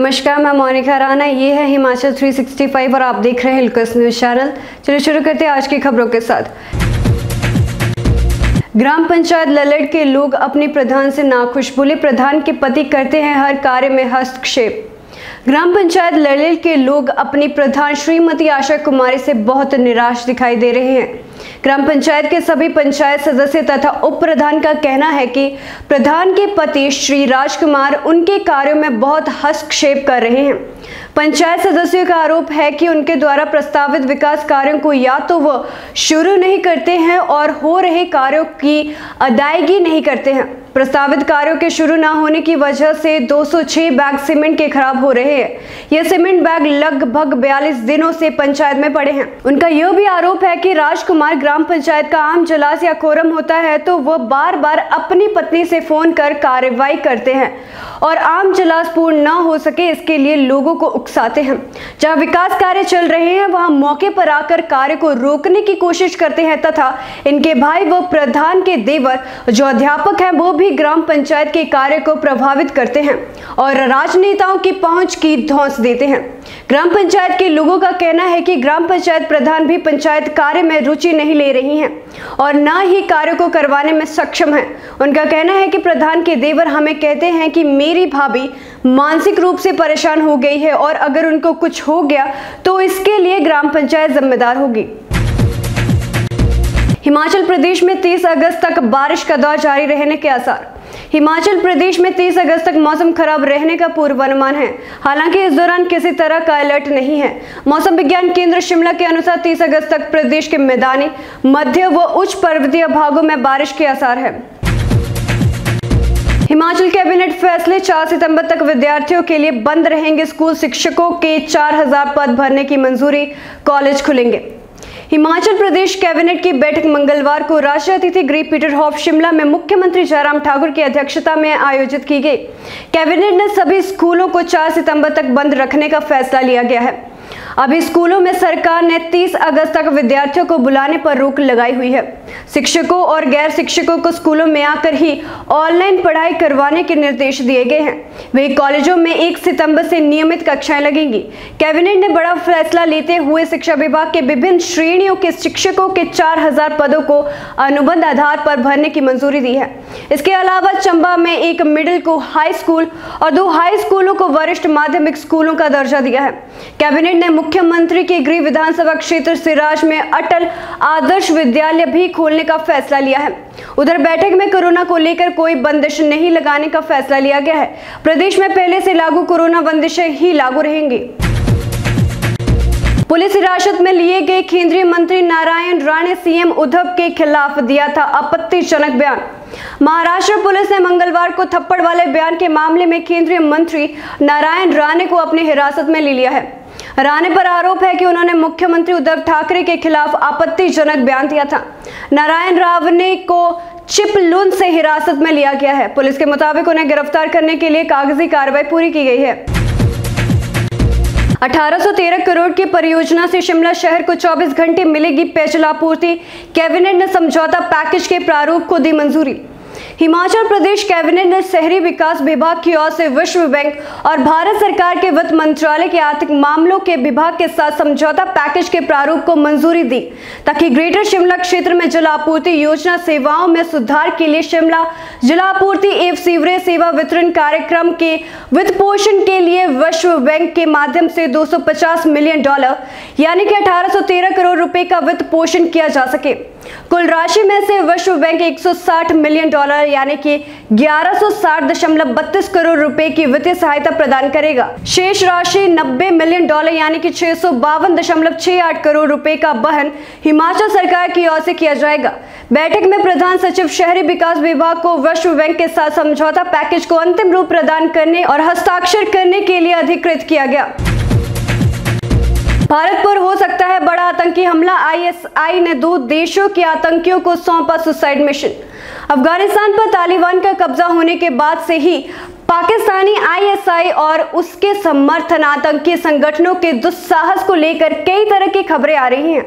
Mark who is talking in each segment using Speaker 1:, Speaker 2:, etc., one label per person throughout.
Speaker 1: नमस्कार, मैं मोनिका राणा, ये है हिमाचल 365 और आप देख रहे हैं हिलकस न्यूज़ चैनल। चलिए शुरू करते हैं आज की खबरों के साथ। ग्राम पंचायत ललड़ के लोग अपने प्रधान से नाखुश, बोले, प्रधान के पति करते हैं हर कार्य में हस्तक्षेप। ग्राम पंचायत ललित के लोग अपनी प्रधान श्रीमती आशा कुमारी से बहुत निराश दिखाई दे रहे हैं। ग्राम पंचायत के सभी पंचायत सदस्य तथा उप प्रधान का कहना है कि प्रधान के पति श्री राजकुमार उनके कार्यों में बहुत हस्तक्षेप कर रहे हैं। पंचायत सदस्यों का आरोप है कि उनके द्वारा प्रस्तावित विकास कार्यों को या तो वह शुरू नहीं करते हैं और हो रहे कार्यों की अदायगी नहीं करते हैं। प्रस्तावित कार्यों के शुरू न होने की वजह से 206 बैग सीमेंट के खराब हो रहे हैं। ये सीमेंट बैग लगभग 42 दिनों से पंचायत में पड़े हैं। उनका यह भी आरोप है कि राजकुमार ग्राम पंचायत का आम जलास या कोरम होता है तो वह बार बार अपनी पत्नी से फ़ोन कर कार्रवाई करते हैं और आम जलास पूर्ण न हो सके इसके लिए लोगों को उकसाते हैं। जहाँ विकास कार्य चल रहे हैं, वहाँ मौके पर आकर कार्य को रोकने की कोशिश करते हैं तथा इनके भाई व प्रधान के देवर जो अध्यापक है, वो भी ग्राम पंचायत के कार्य को प्रभावित करते हैं और राजनेताओं की पहुँच की धौंस देते हैं। ग्राम पंचायत के लोगों का कहना है कि ग्राम पंचायत प्रधान भी पंचायत कार्य में रुचि नहीं ले रही हैं और न ही कार्य को करवाने में सक्षम है। उनका कहना है कि प्रधान के देवर हमें कहते हैं कि मेरी भाभी मानसिक रूप से परेशान हो गई है और अगर उनको कुछ हो गया तो इसके लिए ग्राम पंचायत जिम्मेदार होगी। हिमाचल प्रदेश में 30 अगस्त तक बारिश का दौर जारी रहने के आसार। हिमाचल प्रदेश में 30 अगस्त तक मौसम खराब रहने का पूर्वानुमान है। हालाँकि इस दौरान किसी तरह का अलर्ट नहीं है। मौसम विज्ञान केंद्र शिमला के अनुसार 30 अगस्त तक प्रदेश के मैदानी, मध्य व उच्च पर्वतीय भागों में बारिश के आसार है। हिमाचल कैबिनेट फैसले 4 सितंबर तक विद्यार्थियों के लिए बंद रहेंगे स्कूल शिक्षकों के 4000 पद भरने की मंजूरी। कॉलेज खुलेंगे। हिमाचल प्रदेश कैबिनेट की बैठक मंगलवार को राष्ट्रीय अतिथि गृह पीटर हॉफ शिमला में मुख्यमंत्री जयराम ठाकुर की अध्यक्षता में आयोजित की गई। कैबिनेट ने सभी स्कूलों को 4 सितंबर तक बंद रखने का फैसला लिया गया है। अभी स्कूलों में सरकार ने 30 अगस्त तक विद्यार्थियों को बुलाने पर रोक लगाई हुई है। शिक्षकों और गैर शिक्षकों को स्कूलों में आकर ही ऑनलाइन पढ़ाई करवाने के निर्देश दिए गए हैं। वही कॉलेजों में 1 सितंबर से नियमित कक्षाएँ लगेंगी। कैबिनेट ने बड़ा फैसला लेते हुए शिक्षा विभाग के विभिन्न श्रेणियों के शिक्षकों के 4000 पदों को अनुबंध आधार पर भरने की मंजूरी दी है। इसके अलावा चंबा में एक मिडिल को हाई स्कूल और दो हाई स्कूलों को वरिष्ठ माध्यमिक स्कूलों का दर्जा दिया है। कैबिनेट ने मुख्यमंत्री के गृह विधानसभा क्षेत्र सिराज में अटल आदर्श विद्यालय भी खोलने का फैसला लिया है। उधर बैठक में कोरोना को लेकर कोई बंदिश नहीं लगाने का फैसला लिया गया है। प्रदेश में पहले से लागू कोरोना बंदिशें ही लागू रहेंगी। पुलिस हिरासत में लिए गए केंद्रीय मंत्री नारायण राणे सीएम उद्धव के खिलाफ दिया था आपत्तिजनक बयान। महाराष्ट्र पुलिस ने मंगलवार को थप्पड़ वाले बयान के मामले में केंद्रीय मंत्री नारायण राणे को अपनी हिरासत में ले लिया है। राणे पर आरोप है कि उन्होंने मुख्यमंत्री उद्धव ठाकरे के खिलाफ आपत्तिजनक बयान दिया था। नारायण रावने को चिपलुन से हिरासत में लिया गया है। पुलिस के मुताबिक उन्हें गिरफ़्तार करने के लिए कागज़ी कार्रवाई पूरी की गई है। 1813 करोड़ की परियोजना से शिमला शहर को 24 घंटे मिलेगी पेयजल आपूर्ति। कैबिनेट ने समझौता पैकेज के प्रारूप को दी मंजूरी। हिमाचल प्रदेश कैबिनेट ने शहरी विकास विभाग की ओर से विश्व बैंक और भारत सरकार के वित्त मंत्रालय के आर्थिक मामलों के विभाग के साथ समझौता पैकेज के प्रारूप को मंजूरी दी, ताकि ग्रेटर शिमला क्षेत्र में जल आपूर्ति योजना सेवाओं में सुधार के लिए शिमला जल आपूर्ति एवं सीवरेज सेवा वितरण कार्यक्रम के वित्त पोषण के लिए विश्व बैंक के माध्यम से 250 मिलियन डॉलर, यानी कि 1813 करोड़ रुपए का वित्त पोषण किया जा सके। कुल राशि में से विश्व बैंक 160 मिलियन डॉलर, यानी कि ग्यारह करोड़ रुपए की वित्तीय सहायता प्रदान करेगा। शेष राशि 90 मिलियन डॉलर, यानी कि छह करोड़ रुपए का वहन हिमाचल सरकार की ओर से किया जाएगा। बैठक में प्रधान सचिव, शहरी विकास विभाग को विश्व बैंक के साथ समझौता पैकेज को अंतिम रूप प्रदान करने और हस्ताक्षर करने के लिए अधिकृत किया गया। भारत पर हो सकता है आतंकी हमला, आईएसआई ने दो देशों के आतंकियों को सौंपा सुसाइड मिशन। अफ़गानिस्तान पर तालिबान का कब्जा होने के बाद से ही पाकिस्तानी आईएसआई और उसके समर्थन आतंकी संगठनों के दुस्साहस को लेकर कई तरह की खबरें आ रही हैं।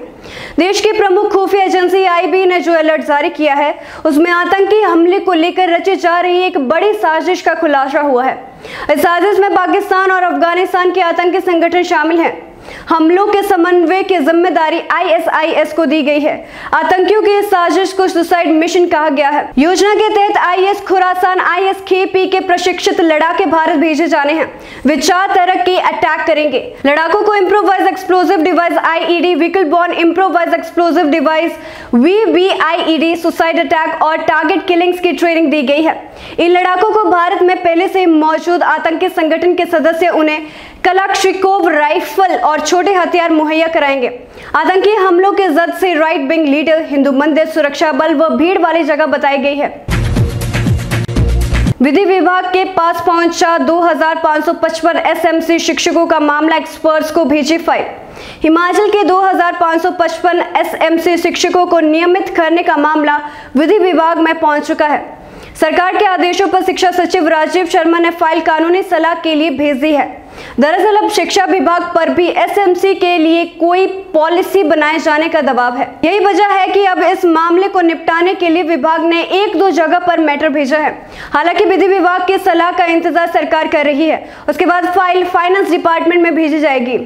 Speaker 1: देश की प्रमुख खुफिया एजेंसी आईबी ने जो अलर्ट जारी किया है, उसमें आतंकी हमले को लेकर रची जा रही एक बड़ी साजिश का खुलासा हुआ है। इस साजिश में पाकिस्तान और अफ़गानिस्तान के आतंकी संगठन शामिल हैं। हमलों के समन्वय की ज़िम्मेदारी आईएसआईएस को दी गई है। आतंकियों की साजिश को सुसाइड मिशन कहा गया है। योजना के तहत आईएस खुरासान आईएस खेपी के प्रशिक्षित लड़ाके भारत भेजे जाने हैं। वे चार तरह के अटैक करेंगे। लड़ाकों को improvise explosive device IED vehicle borne improvise explosive device VVIED suicide attack और टारगेट किलिंग्स की ट्रेनिंग दी गई है। इन लड़ाकों को भारत में पहले से मौजूद आतंकी संगठन के सदस्य उन्हें कलाक्शिकोव राइफल और छोटे हथियार मुहैया कराएँगे। आतंकी हमलों के जद से राइट विंग लीडर हिंदू मंदिर सुरक्षा बल व भीड़ वाली जगह बताई गई है। विधि विभाग के पास पहुँचा 2555 एसएमसी शिक्षकों का मामला, एक्सपर्ट्स को भेजी फ़ाइल। हिमाचल के 2555 एसएमसी शिक्षकों को नियमित करने का मामला विधि विभाग में पहुँच चुका है। सरकार के आदेशों पर शिक्षा सचिव राजीव शर्मा ने फ़ाइल कानूनी सलाह के लिए भेज है। दरअसल अब शिक्षा विभाग पर भी एसएमसी के लिए कोई पॉलिसी बनाए जाने का दबाव है। यही वजह है कि अब इस मामले को निपटाने के लिए विभाग ने एक दो जगह पर मैटर भेजा है। हालाँकि विधि विभाग की सलाह का इंतज़ार सरकार कर रही है। उसके बाद फ़ाइल फाइनेंस डिपार्टमेंट में भेजी जाएगी।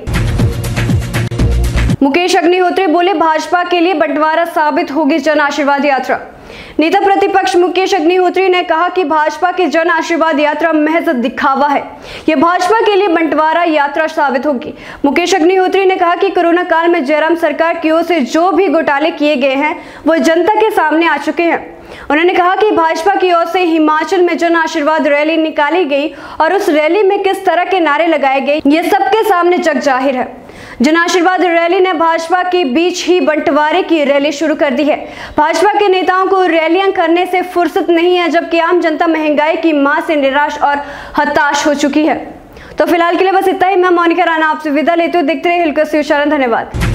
Speaker 1: मुकेश अग्निहोत्री बोले, भाजपा के लिए बंटवारा साबित होगी जन आशीर्वाद यात्रा। नेता प्रतिपक्ष मुकेश अग्निहोत्री ने कहा कि भाजपा की जन आशीर्वाद यात्रा महज दिखावा है। यह भाजपा के लिए बंटवारा यात्रा साबित होगी। मुकेश अग्निहोत्री ने कहा कि कोरोना काल में जयराम सरकार की ओर से जो भी घोटाले किए गए हैं, वो जनता के सामने आ चुके हैं। उन्होंने कहा कि भाजपा की ओर से हिमाचल में जन आशीर्वाद रैली निकाली गई और उस रैली में किस तरह के नारे लगाए गए, ये सबके सामने जग ज़ाहिर है। जन आशीर्वाद रैली ने भाजपा के बीच ही बंटवारे की रैली शुरू कर दी है। भाजपा के नेताओं को रैलियाँ करने से फुर्सत नहीं है, जबकि आम जनता महँगाई की माँ से निराश और हताश हो चुकी है। तो फ़िलहाल के लिए बस इतना ही। मैं मोनिका राणा, आपसे विदा लेती हूँ। देखते रहे हिलकर धन्यवाद।